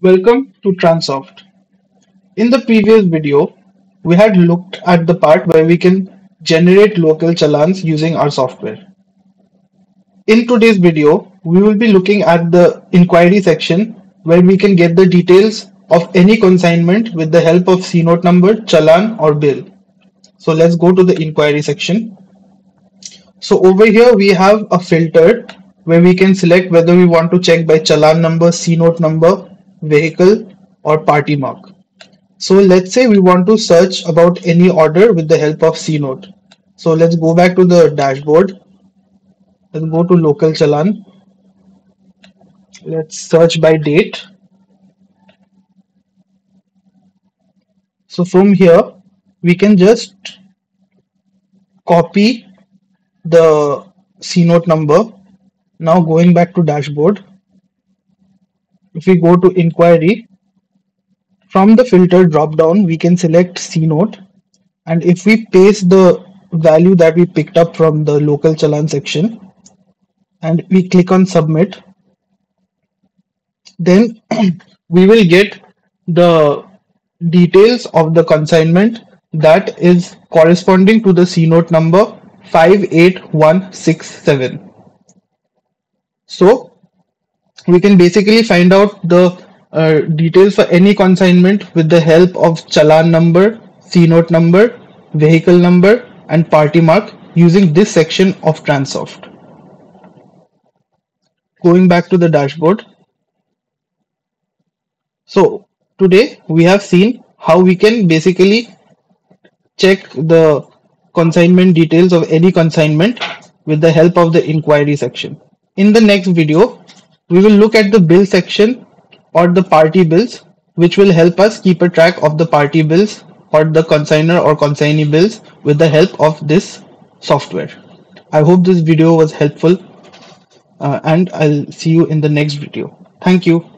Welcome to Transoft. In the previous video, we had looked at the part where we can generate local challans using our software. In today's video, we will be looking at the inquiry section where we can get the details of any consignment with the help of C-note number, challan or bill. So let's go to the inquiry section. So over here we have a filter where we can select whether we want to check by challan number, C-note number vehicle or party mark. So let's say we want to search about any order with the help of C-Note. So let's go back to the dashboard. Let's go to local challan. Let's search by date. So from here, we can just copy the C-Note number. Now going back to dashboard, if we go to inquiry, from the filter drop down, we can select C note. And if we paste the value that we picked up from the local challan section and we click on submit, then we will get the details of the consignment that is corresponding to the C note number 58167. So we can basically find out the uh, details for any consignment with the help of challan number, C-note number, vehicle number and party mark using this section of Transoft. Going back to the dashboard. So today we have seen how we can basically check the consignment details of any consignment with the help of the inquiry section. In the next video, we will look at the bill section or the party bills which will help us keep a track of the party bills or the consigner or consignee bills with the help of this software. I hope this video was helpful uh, and I'll see you in the next video. Thank you.